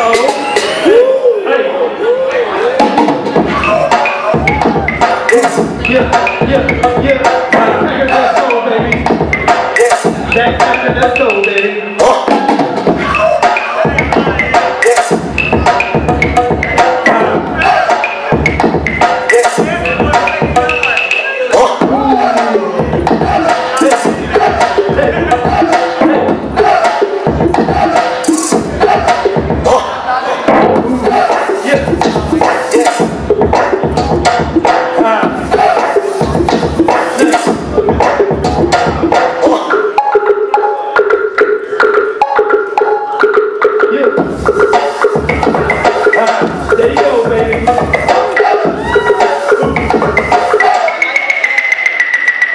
Yeah, yeah, yeah. That, that, that's all, baby. That, that, that's all, baby.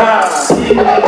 Ah!